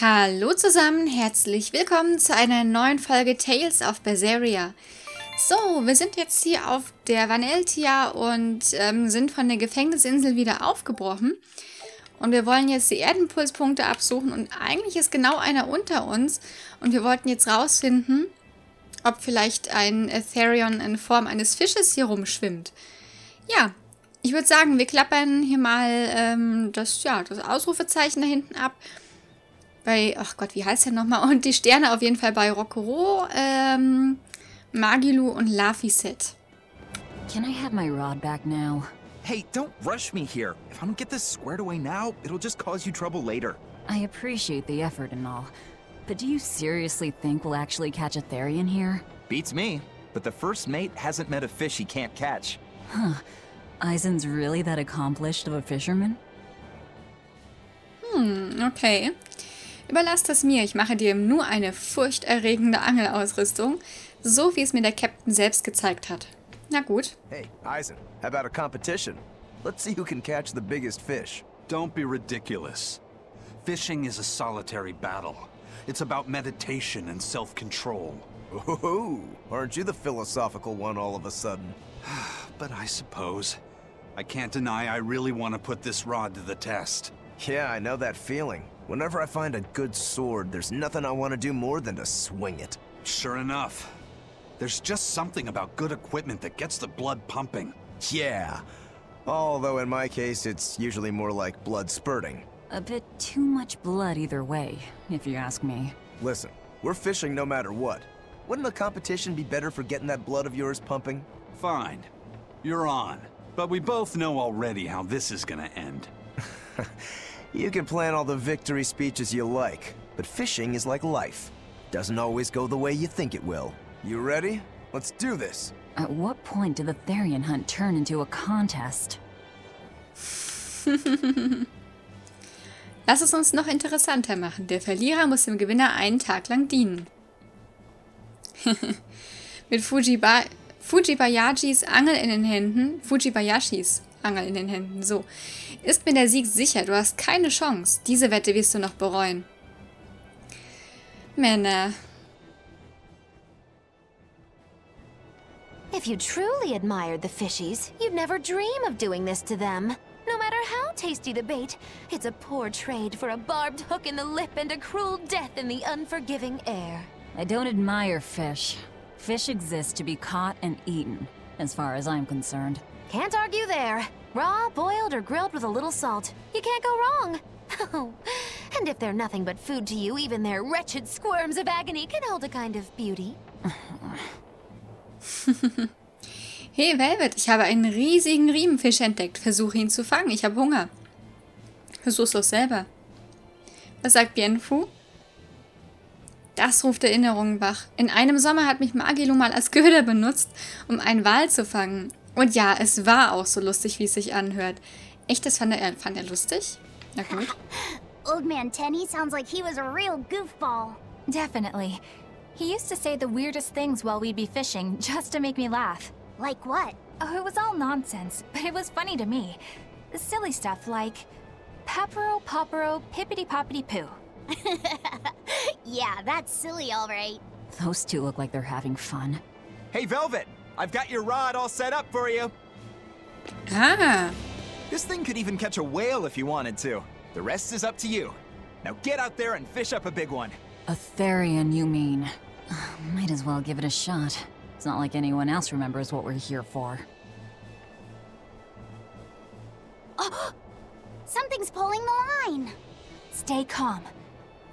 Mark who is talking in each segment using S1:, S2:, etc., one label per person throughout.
S1: Hallo zusammen, herzlich willkommen zu einer neuen Folge Tales of Berseria. So, wir sind jetzt hier auf der Vaneltia und ähm, sind von der Gefängnisinsel wieder aufgebrochen. Und wir wollen jetzt die Erdenpulspunkte absuchen und eigentlich ist genau einer unter uns. Und wir wollten jetzt rausfinden, ob vielleicht ein Ethereon in Form eines Fisches hier rumschwimmt. Ja, ich würde sagen, wir klappern hier mal ähm, das, ja, das Ausrufezeichen da hinten ab. Bei, ach Gott, wie heißt der nochmal? Und die Sterne auf jeden Fall bei Rokurou, ähm, Magilou und Laphicet.
S2: Can I have my rod back now?
S3: Hey, don't rush me here. If I don't get this squared away now, it'll just cause you trouble later.
S2: I appreciate the effort and all. But do you seriously think we'll actually catch a Therion here?
S3: Beats me. But the first mate hasn't met a fish he can't catch.
S2: Huh. Eisen's really that accomplished of a fisherman?
S1: Hmm, okay. Überlass das mir, ich mache dir nur eine furchterregende Angelausrüstung, so wie es mir der Captain selbst gezeigt hat. Na gut.
S4: Hey, Eisen, how about a competition? Let's see who can catch the biggest fish.
S5: Don't be ridiculous. Fishing is a solitary battle. It's about meditation and self-control.
S4: Ooh, aren't you the philosophical one all of a sudden?
S5: But I suppose. I can't deny I really want to put this rod to the test.
S4: Yeah, I know that feeling. Whenever I find a good sword, there's nothing I want to do more than to swing it.
S5: Sure enough. There's just something about good equipment that gets the blood pumping.
S4: Yeah. Although in my case, it's usually more like blood spurting.
S2: A bit too much blood either way, if you ask me.
S4: Listen, we're fishing no matter what. Wouldn't a competition be better for getting that blood of yours pumping?
S5: Fine. You're on. But we both know already how this is gonna end.
S4: You can plan all the victory speeches you like, but fishing is like life. Doesn't always go the way you think it will. You ready? Let's do this.
S2: At what point did the Therion hunt turn into a contest?
S1: Lass es uns noch interessanter machen. Der Verlierer muss dem Gewinner einen Tag lang dienen. Mit Fujiba Fujibayashis Angel in den Händen, Fujibayashis Angel in den Händen, so, ist mir der Sieg sicher. Du hast keine Chance. Diese Wette wirst du noch bereuen. Männer.
S6: If you truly admired the fishies, you'd never dream of doing this to them. No matter how tasty the bait, it's a poor trade for a barbed hook in the lip and a cruel death in the unforgiving air.
S2: I don't admire fish. Fish exist to be caught and eaten, as far as I'm concerned.
S6: Can't argue there. Raw, boiled, or grilled with a little salt. You can't go wrong. Oh, and if they're nothing but food to you, even their wretched squirms of agony can hold a kind of beauty.
S1: Hey Velvet, ich habe einen riesigen Riemenfisch entdeckt. Versuche ihn zu fangen. Ich habe Hunger. Versuch's doch selber. Was sagt Bienfu? Das ruft Erinnerungen wach. In einem Sommer hat mich Magilu mal als Köder benutzt, um einen Wal zu fangen. Und ja, es war auch so lustig, wie es sich anhört. Echt, das fand er, fand er lustig? Na gut.
S7: Old Man Tenny sounds like he was a real goofball.
S8: Definitely. He used to say the weirdest things while we'd be fishing, just to make me laugh.
S7: Like what?
S8: Oh, it was all nonsense, but it was funny to me. Silly stuff like... Papero, popero, pippity poppity poo.
S7: yeah, that's silly, all right.
S2: Those two look like they're having fun.
S3: Hey, Velvet! I've got your rod all set up for you.
S1: Ah,
S3: This thing could even catch a whale if you wanted to. The rest is up to you. Now get out there and fish up a big one.
S2: A Therion, you mean? Might as well give it a shot. It's not like anyone else remembers what we're here for.
S7: Something's pulling the line.
S8: Stay calm.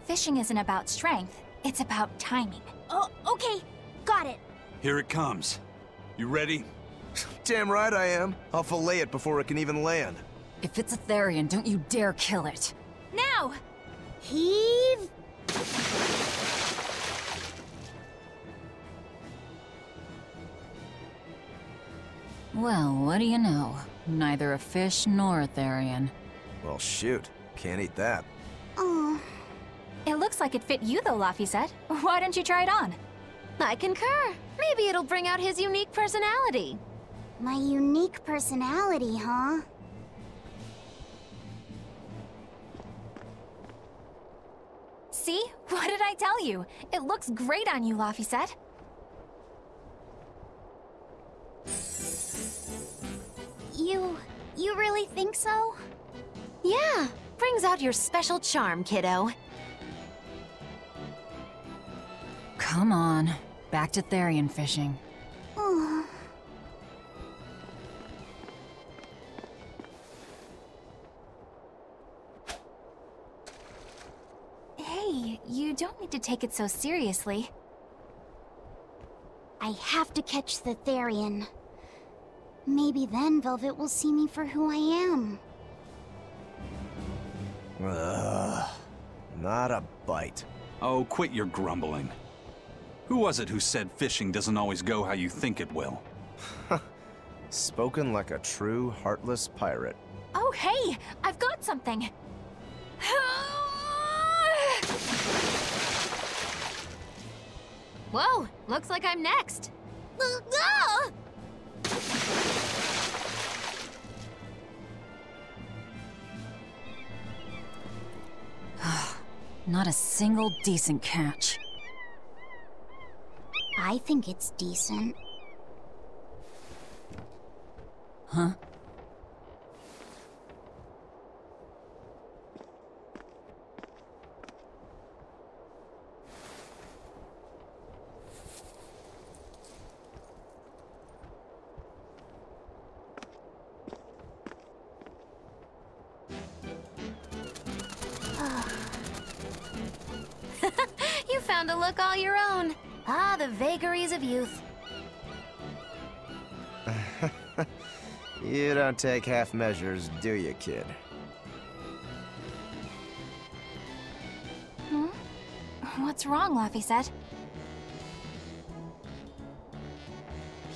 S8: Fishing isn't about strength, it's about timing.
S7: Oh, okay. Got it.
S5: Here it comes. You ready?
S4: Damn right I am. I'll fillet it before it can even land.
S2: If it's a Therion, don't you dare kill it.
S8: Now!
S7: Heave.
S2: Well, what do you know? Neither a fish nor a Therion.
S4: Well, shoot. Can't eat that.
S7: Oh,
S8: It looks like it fit you though, Laphicet. Why don't you try it on?
S6: I concur. Maybe it'll bring out his unique personality.
S7: my unique personality, huh?
S8: See? What did I tell you? It looks great on you, Laphicet.
S7: You... you really think so?
S6: Yeah, brings out your special charm, kiddo.
S2: Come on. Back to Therion fishing.
S7: Oh,
S8: Hey, you don't need to take it so seriously.
S7: I have to catch the Therion. Maybe then Velvet will see me for who I am.
S4: Ugh. Not a bite.
S5: Oh, quit your grumbling. Who was it who said fishing doesn't always go how you think it will?
S4: Spoken like a true, heartless pirate.
S8: Oh, hey! I've got something!
S6: Whoa, looks like I'm next.
S2: Not a single decent catch.
S7: I think it's decent.
S2: Huh?
S6: Vagaries of youth.
S4: You don't take half measures, do you, kid? Hmm?
S8: What's wrong, Laphicet?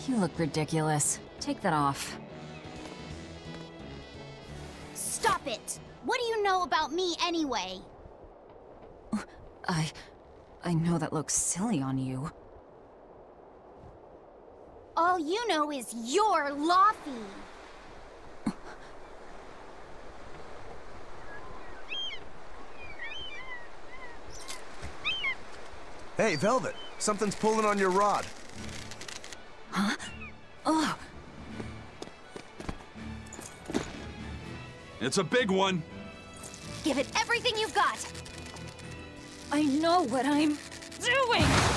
S2: You look ridiculous. Take that off.
S7: Stop it! What do you know about me anyway?
S2: I... I know that looks silly on you.
S7: All you know is you're Laffy.
S4: Hey, Velvet! Something's pulling on your rod. Huh?
S2: Oh,
S5: It's a big one!
S6: Give it everything you've got.
S2: I know what I'm doing!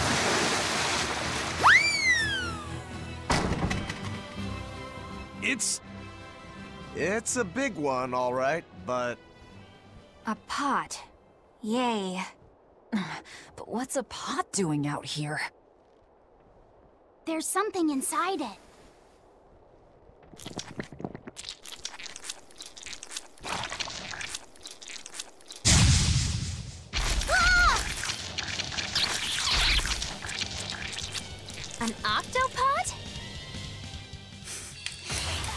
S5: It's...
S4: It's a big one, all right, but
S8: A pot. Yay.
S2: But what's a pot doing out here?
S7: There's something inside it.
S6: An octopod?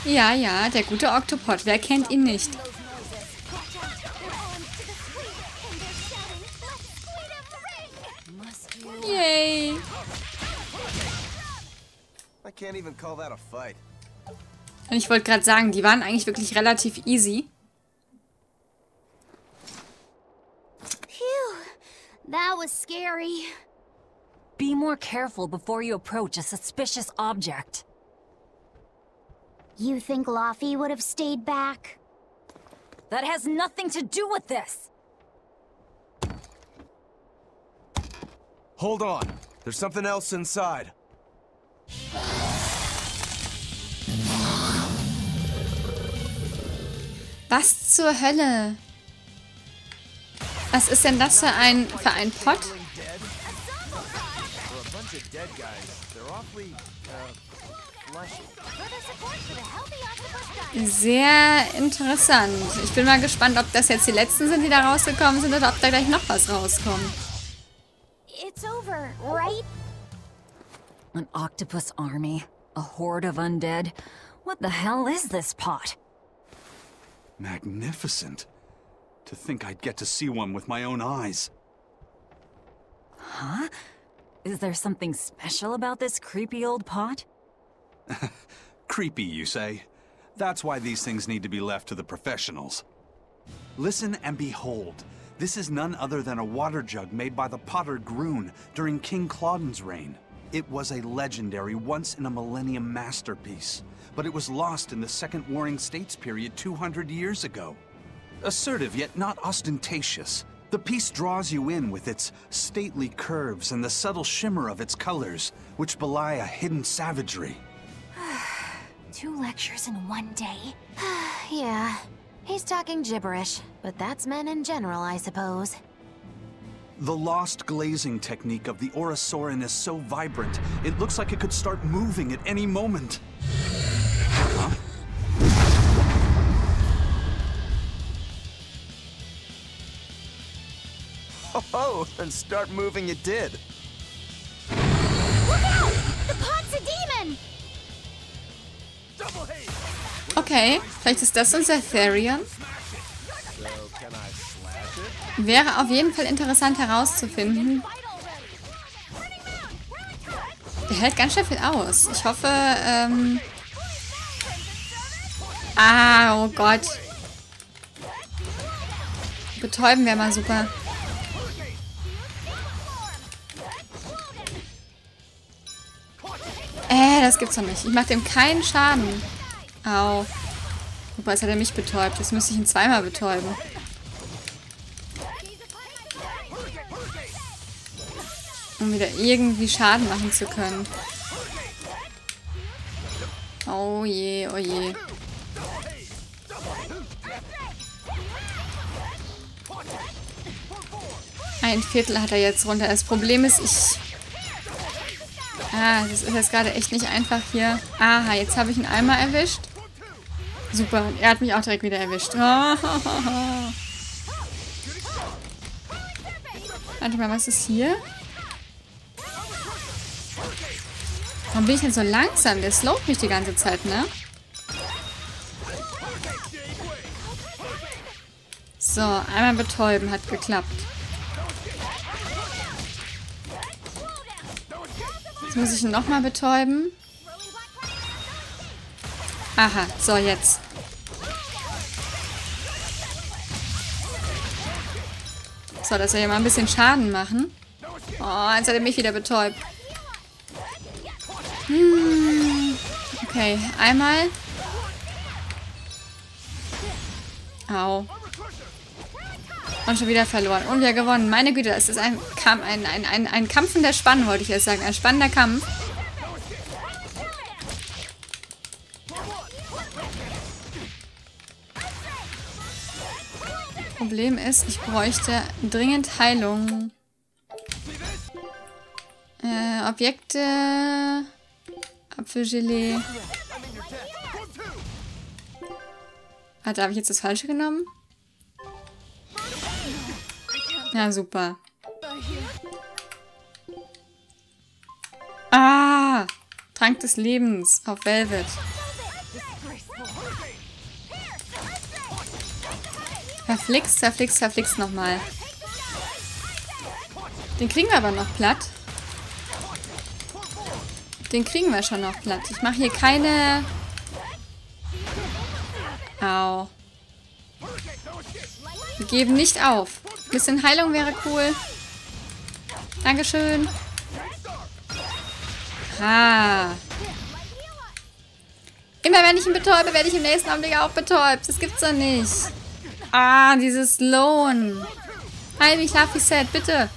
S1: Ja, ja, der gute Octopod. Wer kennt ihn nicht? Yay! Und ich wollte gerade sagen, die waren eigentlich wirklich relativ easy.
S7: Phew. That was scary.
S2: Be more careful before you approach a suspicious object.
S7: You think Laffy would have stayed back?
S2: That has nothing to do with this!
S4: Hold on. There's something else inside.
S1: Was zur Hölle? Was ist denn das für ein, für ein Pot? Sehr interessant. Ich bin mal gespannt, ob das jetzt die letzten sind, die da rausgekommen sind, oder ob da gleich noch was rauskommt.
S7: It's over, right?
S2: An octopus army? A horde of undead? What the hell is this pot?
S5: magnificent. To think I'd get to see one with my own eyes.
S2: Huh? Is there something special about this creepy old pot?
S5: Creepy, you say? That's why these things need to be left to the professionals. Listen and behold. This is none other than a water jug made by the potter Groon during King Clauden's reign. It was a legendary, once-in-a-millennium masterpiece, but it was lost in the Second Warring States period 200 years ago. Assertive yet not ostentatious, the piece draws you in with its stately curves and the subtle shimmer of its colors, which belie a hidden savagery.
S8: Two lectures in one day?
S6: yeah. He's talking gibberish, but that's men in general, I suppose.
S5: The lost glazing technique of the Orosaurin is so vibrant, it looks like it could start moving at any moment. Huh?
S4: Oh, and start moving it did.
S7: Look out! The pot's a demon!
S1: Okay, vielleicht ist das unser Therion. Wäre auf jeden Fall interessant herauszufinden. Der hält ganz schön viel aus. Ich hoffe, ähm... Ah, oh Gott. Betäuben wäre mal super. Äh, das gibt's doch nicht. Ich mach dem keinen Schaden. Au. Super, jetzt hat er mich betäubt. Jetzt müsste ich ihn zweimal betäuben. Um wieder irgendwie Schaden machen zu können. Oh je, oh je. Ein Viertel hat er jetzt runter. Das Problem ist, ich... Ah, das ist jetzt gerade echt nicht einfach hier. Aha, jetzt habe ich ihn einmal erwischt. Super, er hat mich auch direkt wieder erwischt. Warte mal, was ist hier? Warum bin ich denn so langsam? Der slowt mich die ganze Zeit, ne? So, einmal betäuben hat geklappt. Jetzt muss ich ihn nochmal betäuben. Aha, so jetzt. So, dass wir hier mal ein bisschen Schaden machen. Oh, jetzt hat er mich wieder betäubt. Hm. Okay, einmal. Au. Und schon wieder verloren. Und wir gewonnen. Meine Güte, es ist ein, ein, ein, ein, ein kampfender Spann, wollte ich jetzt sagen. Ein spannender Kampf. Problem ist, ich bräuchte dringend Heilung. Äh, Objekte... Apfelgelee. Warte, habe ich jetzt das Falsche genommen? Ja, super. Ah! Trank des Lebens auf Velvet. Verflixt, verflixt, verflixt nochmal. Den kriegen wir aber noch platt. Den kriegen wir schon noch platt. Ich mache hier keine... Au. Wir geben nicht auf. Bisschen Heilung wäre cool. Dankeschön. Ha. Immer wenn ich ihn betäube, werde ich im nächsten Augenblick auch betäubt. Das gibt's doch nicht. Ah, dieses Lohn. Heil mich, Laphicet, bitte.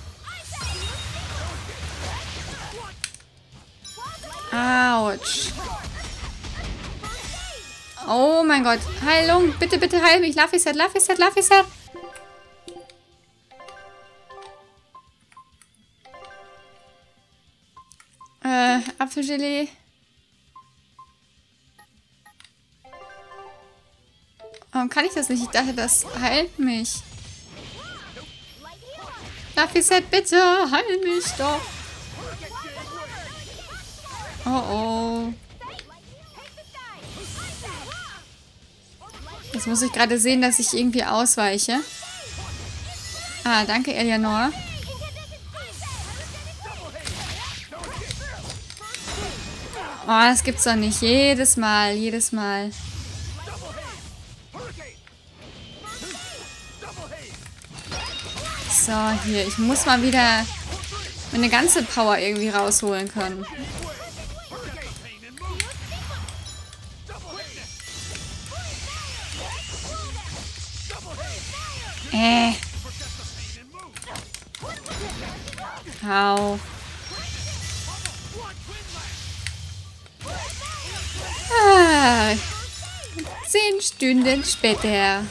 S1: Autsch. Oh mein Gott. Heilung. Bitte, bitte heil mich. Laphicet, Laphicet, Laphicet. Äh, Apfelgelee. Warum kann ich das nicht? Ich dachte, das heilt mich. Laphicet, bitte, heil mich doch. Oh oh. Jetzt muss ich gerade sehen, dass ich irgendwie ausweiche. Ah, danke, Eleanor. Oh, das gibt's doch nicht. Jedes Mal, jedes Mal. So, hier. Ich muss mal wieder meine ganze Power irgendwie rausholen können. Äh. Au. Zehn Stunden später.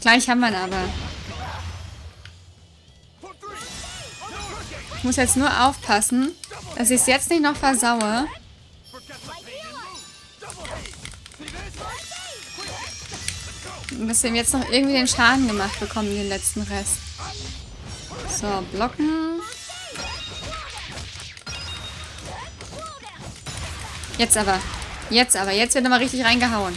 S1: Gleich haben wir ihn aber. Ich muss jetzt nur aufpassen, dass ich es jetzt nicht noch versaue. Dass wir jetzt noch irgendwie den Schaden gemacht bekommen, den letzten Rest. So, blocken. Jetzt aber. Jetzt aber. Jetzt wird er mal richtig reingehauen.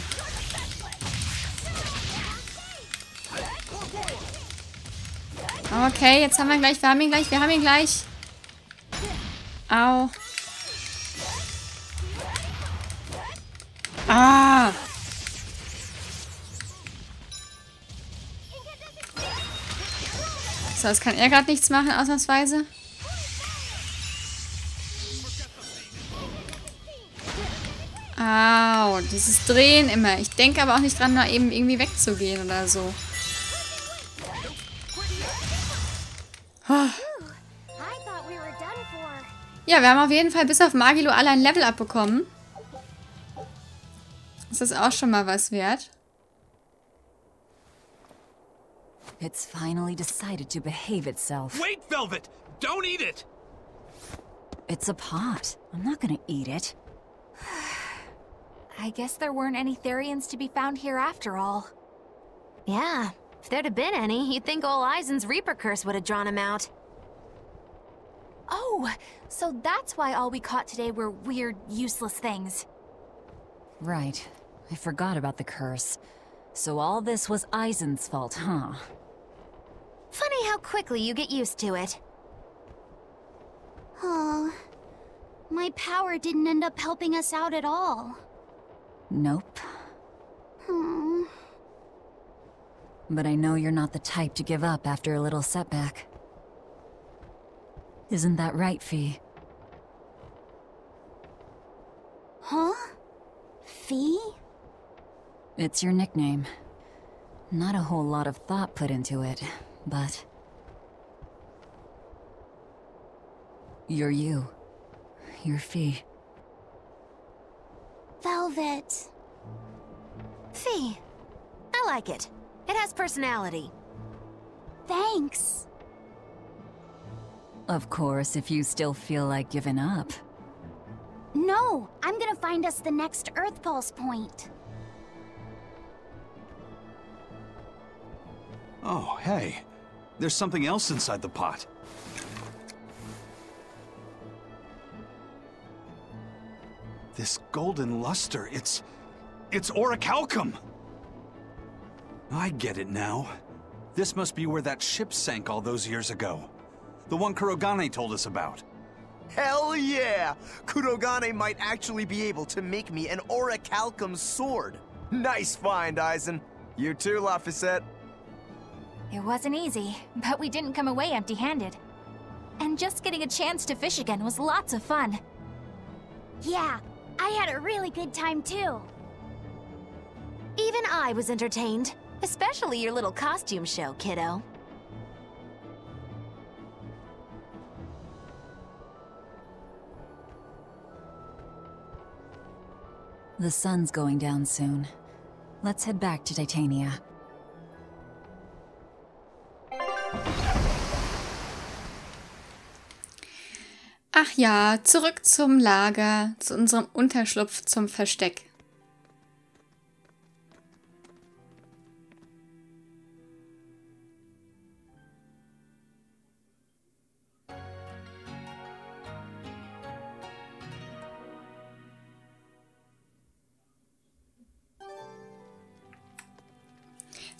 S1: Okay, jetzt haben wir gleich. Wir haben ihn gleich. Wir haben ihn gleich. Au. Ah. So, das kann er gerade nichts machen, ausnahmsweise. Au, dieses Drehen immer. Ich denke aber auch nicht dran, mal eben irgendwie wegzugehen oder so. Ja, wir haben auf jeden Fall bis auf Magilo alle ein Level abbekommen. Das ist auch schon mal was wert.
S2: It's finally decided to behave itself.
S5: Wait, Velvet! Don't eat it!
S2: It's a pot. I'm not gonna eat it.
S8: I guess there weren't any Therions to be found here after all.
S6: Yeah, if there'd have been any, you'd think old Eisen's Reaper curse would have drawn him out.
S8: Oh, so that's why all we caught today were weird, useless things.
S2: Right. I forgot about the curse. So all this was Eisen's fault, huh?
S6: Funny how quickly you get used to it.
S7: Oh, my power didn't end up helping us out at all.
S2: Nope.
S7: Hmm.
S2: But I know you're not the type to give up after a little setback. Isn't that right, Fee?
S7: Huh? Fee?
S2: It's your nickname. Not a whole lot of thought put into it, but... You're you. You're Fee.
S7: Velvet.
S6: Fee. I like it. It has personality.
S7: Thanks.
S2: Of course, if you still feel like giving up.
S7: No, I'm gonna find us the next Earth Pulse point.
S5: Oh, hey. There's something else inside the pot. This golden luster, it's... It's orichalcum! I get it now. This must be where that ship sank all those years ago. The one Kurogane told us about.
S4: Hell yeah! Kurogane might actually be able to make me an orichalcum sword. Nice find, Eisen. You too, Laphicet.
S8: It wasn't easy, but we didn't come away empty-handed. And just getting a chance to fish again was lots of fun.
S7: Yeah, I had a really good time too.
S6: Even I was entertained. Especially your little costume show, kiddo.
S2: The sun's going down soon. Let's head back to Titania.
S1: Ach ja, zurück zum Lager, zu unserem Unterschlupf zum Versteck.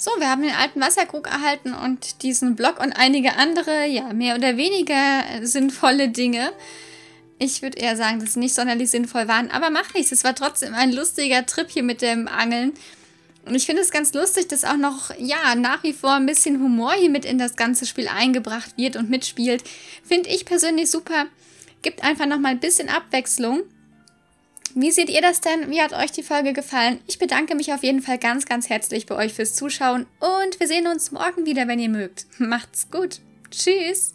S1: So, wir haben den alten Wasserkrug erhalten und diesen Block und einige andere, ja, mehr oder weniger sinnvolle Dinge. Ich würde eher sagen, dass sie nicht sonderlich sinnvoll waren, aber macht nichts. Es war trotzdem ein lustiger Trip hier mit dem Angeln. Und ich finde es ganz lustig, dass auch noch, ja, nach wie vor ein bisschen Humor hier mit in das ganze Spiel eingebracht wird und mitspielt. Finde ich persönlich super. Gibt einfach nochmal ein bisschen Abwechslung. Wie seht ihr das denn? Wie hat euch die Folge gefallen? Ich bedanke mich auf jeden Fall ganz, ganz herzlich bei euch fürs Zuschauen und wir sehen uns morgen wieder, wenn ihr mögt. Macht's gut. Tschüss.